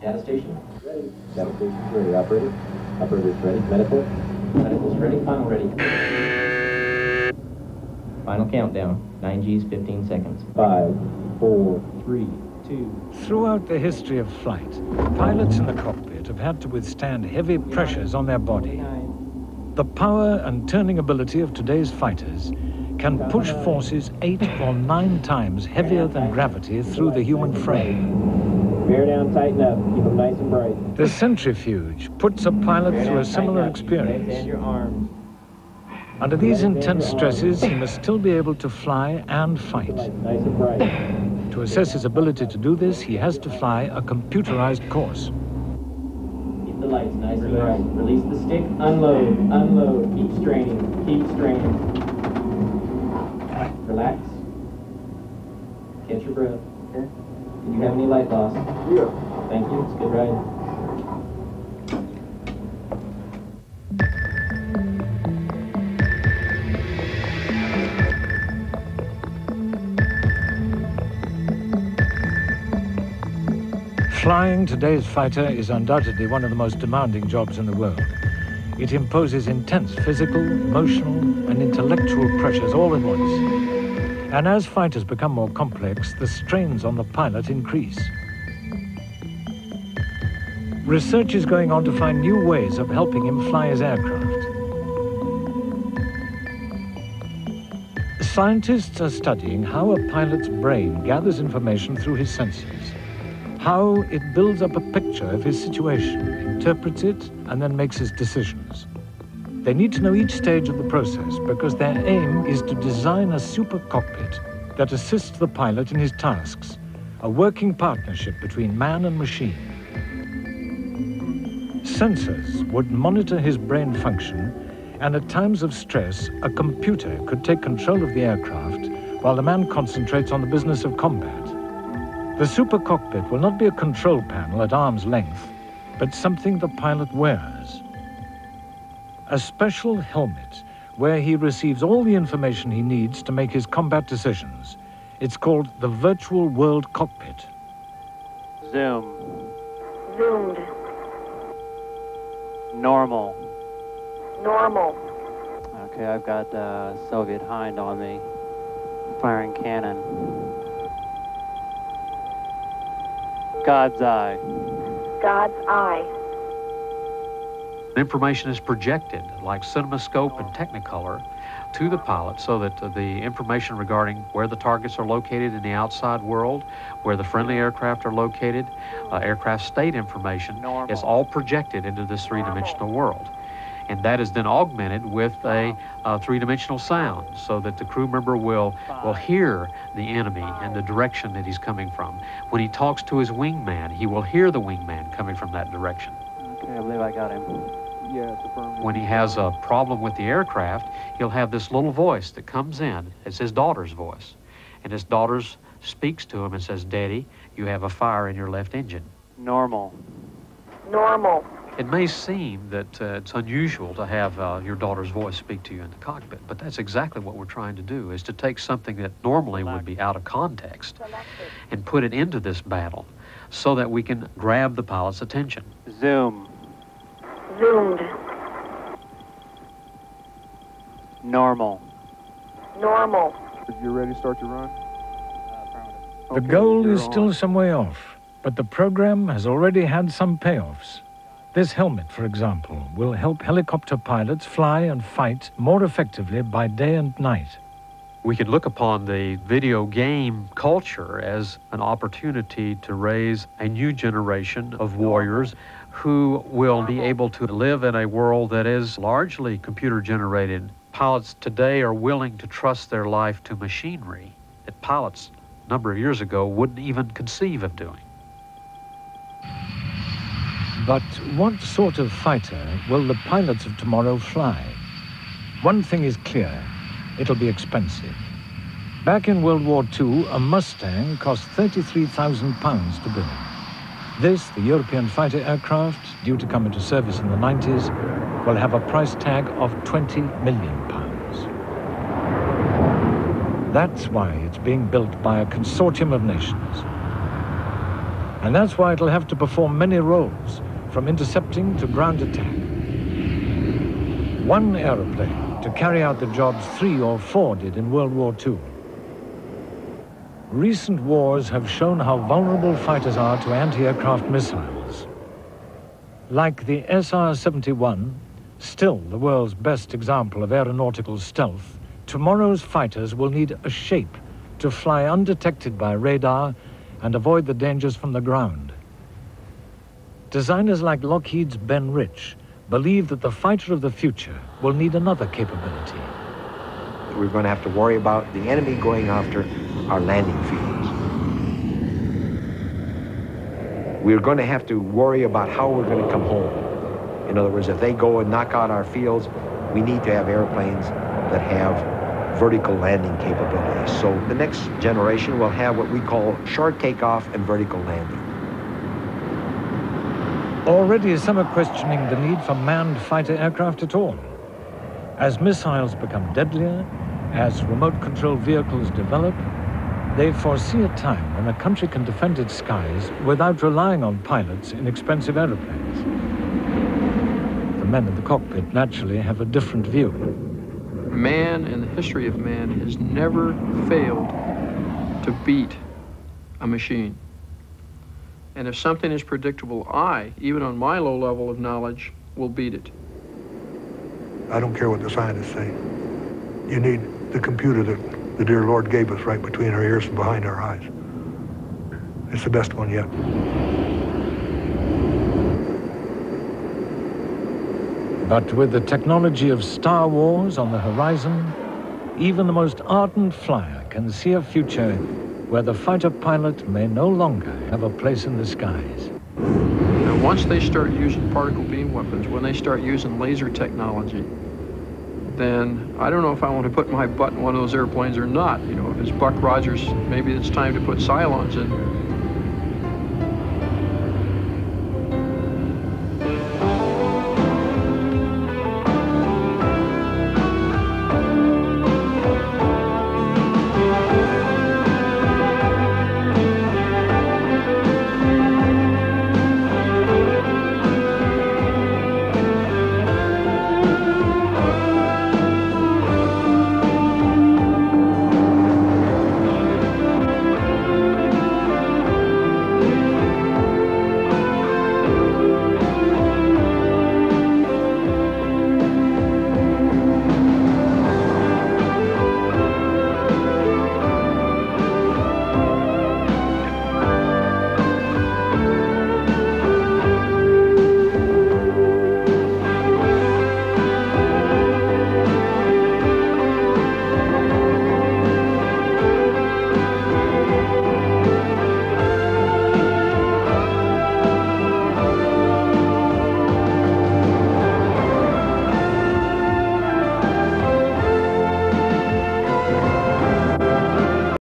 Data station. Ready. Data station ready. Operator. Operator's ready. Medical. Medical's ready. Final ready. Final countdown. 9 G's, 15 seconds. Five, four, three, two. Throughout the history of flight, pilots in the cockpit have had to withstand heavy pressures on their body. The power and turning ability of today's fighters can push forces eight or nine times heavier than gravity through the human frame. Bear down, tighten up. Keep them nice and bright. The centrifuge puts a pilot Bear through down, a similar experience. Under these intense stresses, he must still be able to fly and fight. Nice and bright. To assess his ability to do this, he has to fly a computerized course. Keep the lights nice and bright. Release the stick. Unload. Unload. Keep straining. Keep straining. Relax. Catch your breath. Okay. Did you have any light loss? Yeah. Thank you. It's a good ride. Flying today's fighter is undoubtedly one of the most demanding jobs in the world. It imposes intense physical, emotional, and intellectual pressures all at once. And as fighters become more complex, the strains on the pilot increase. Research is going on to find new ways of helping him fly his aircraft. Scientists are studying how a pilot's brain gathers information through his senses, how it builds up a picture of his situation, interprets it, and then makes his decisions. They need to know each stage of the process because their aim is to design a super cockpit that assists the pilot in his tasks, a working partnership between man and machine. Sensors would monitor his brain function, and at times of stress, a computer could take control of the aircraft while the man concentrates on the business of combat. The super cockpit will not be a control panel at arm's length, but something the pilot wears. A special helmet where he receives all the information he needs to make his combat decisions. It's called the Virtual World Cockpit. Zoom. Zoomed. Normal. Normal. Okay, I've got uh, Soviet Hind on me. Firing cannon. God's eye. God's eye. Information is projected, like CinemaScope and Technicolor, to the pilot so that the information regarding where the targets are located in the outside world, where the friendly aircraft are located, uh, aircraft state information is all projected into this three-dimensional world. And that is then augmented with a uh, three-dimensional sound so that the crew member will, will hear the enemy and the direction that he's coming from. When he talks to his wingman, he will hear the wingman coming from that direction. Okay, I believe I got him. Yeah, it's affirmative. When he has a problem with the aircraft, he'll have this little voice that comes in. It's his daughter's voice. And his daughter speaks to him and says, Daddy, you have a fire in your left engine. Normal. Normal. It may seem that uh, it's unusual to have uh, your daughter's voice speak to you in the cockpit, but that's exactly what we're trying to do, is to take something that normally would be out of context and put it into this battle so that we can grab the pilot's attention. Zoom. Zoomed. Normal. Normal. If you're ready to start your run. The Okay, goal you're is still some way off, but the program has already had some payoffs. This helmet, for example, will help helicopter pilots fly and fight more effectively by day and night. We can look upon the video game culture as an opportunity to raise a new generation of warriors who will be able to live in a world that is largely computer generated. Pilots today are willing to trust their life to machinery that pilots a number of years ago wouldn't even conceive of doing. But what sort of fighter will the pilots of tomorrow fly? One thing is clear it'll be expensive. Back in World War II, a Mustang cost 33,000 pounds to build. This, the European fighter aircraft, due to come into service in the 90s, will have a price tag of 20 million pounds. That's why it's being built by a consortium of nations. And that's why it'll have to perform many roles, from intercepting to ground attack. One aeroplane to carry out the jobs three or four did in World War II. Recent wars have shown how vulnerable fighters are to anti-aircraft missiles. Like the SR-71, still the world's best example of aeronautical stealth, tomorrow's fighters will need a shape to fly undetected by radar and avoid the dangers from the ground. Designers like Lockheed's Ben Rich believe that the fighter of the future will need another capability. We're going to have to worry about the enemy going after our landing fields. We're going to have to worry about how we're going to come home. In other words, if they go and knock out our fields, we need to have airplanes that have vertical landing capabilities. So the next generation will have what we call short takeoff and vertical landing. Already some are questioning the need for manned fighter aircraft at all. As missiles become deadlier, as remote control vehicles develop, they foresee a time when a country can defend its skies without relying on pilots in expensive aeroplanes. The men in the cockpit naturally have a different view. Man in the history of man has never failed to beat a machine. And if something is predictable, I, even on my low level of knowledge, will beat it. I don't care what the scientists say. You need the computer that the dear Lord gave us right between our ears and behind our eyes. It's the best one yet. But with the technology of Star Wars on the horizon, even the most ardent flyer can see a future where the fighter pilot may no longer have a place in the skies. Now, once they start using particle beam weapons, when they start using laser technology, then I don't know if I want to put my butt in one of those airplanes or not. You know, if it's Buck Rogers, maybe it's time to put Cylons in